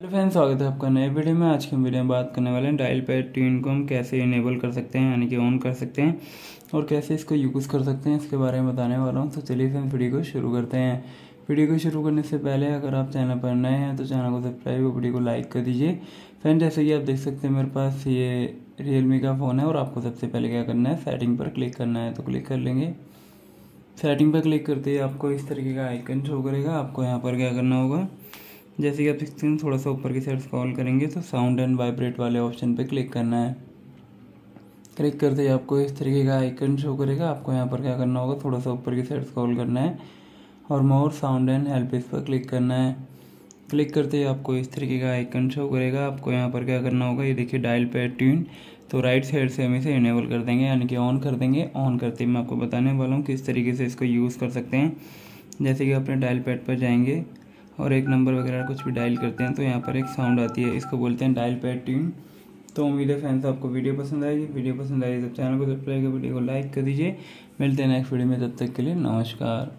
Hello friends, स्वागत है आपका नए वीडियो में। आज की वीडियो में बात करने वाले हैं डायल पैड ट्यून को हम कैसे इनेबल कर सकते हैं, यानी कि ऑन कर सकते हैं, और कैसे इसको यूज़ कर सकते हैं, इसके बारे में बताने वाला हूँ। तो चलिए फ्रेंड्स, वीडियो को शुरू करते हैं। वीडियो को शुरू करने से पहले अगर आप चैनल पर नए हैं तो चैनल को सब्सक्राइब और वीडियो को लाइक कर दीजिए। फ्रेंड जैसे कि आप देख सकते हैं, मेरे पास ये रियलमी का फ़ोन है, और आपको सबसे पहले क्या करना है सेटिंग पर क्लिक करना है तो क्लिक कर लेंगे। सेटिंग पर क्लिक करते ही आपको इस तरीके का आइकन शो करेगा। आपको यहाँ पर क्या करना होगा? जैसे कि आप देखते हैं, थोड़ा सा ऊपर की साइड स्क्रॉल करेंगे तो साउंड एंड वाइब्रेट वाले ऑप्शन पे क्लिक करना है। क्लिक करते ही आपको इस तरीके का आइकन शो करेगा। आपको यहाँ पर क्या करना होगा? थोड़ा सा ऊपर की साइड स्क्रॉल करना है और मोर साउंड एंड हेल्प इस पर क्लिक करना है। क्लिक करते ही आपको इस तरीके का आइकन शो करेगा। आपको यहाँ पर क्या करना होगा? ये देखिए डायल पैड ट्यून तो राइट साइड से हम इसे इनेबल कर देंगे, यानी कि ऑन कर देंगे। ऑन करते ही मैं आपको बताने वाला हूँ किस तरीके से इसको यूज़ कर सकते हैं। जैसे कि अपने डायल पैड पर जाएँगे और एक नंबर वगैरह कुछ भी डायल करते हैं तो यहाँ पर एक साउंड आती है। इसको बोलते हैं डायल पैड ट्यून तो उम्मीद है फ्रेंड्स आपको वीडियो पसंद आएगी। वीडियो पसंद आएगी तो चैनल को सब्सक्राइब कर वीडियो को लाइक कर दीजिए। मिलते हैं नेक्स्ट वीडियो में, तब तक के लिए नमस्कार।